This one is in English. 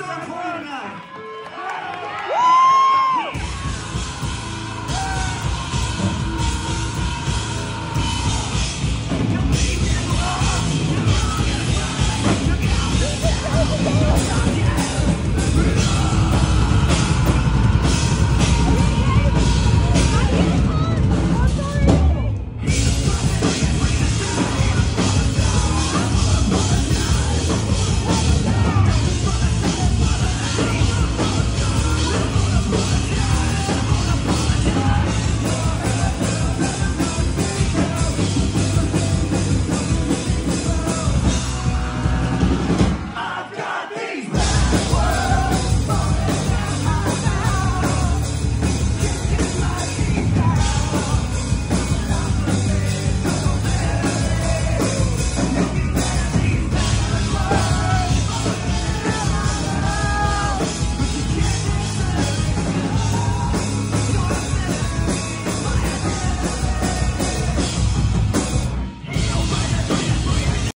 so cool tonight.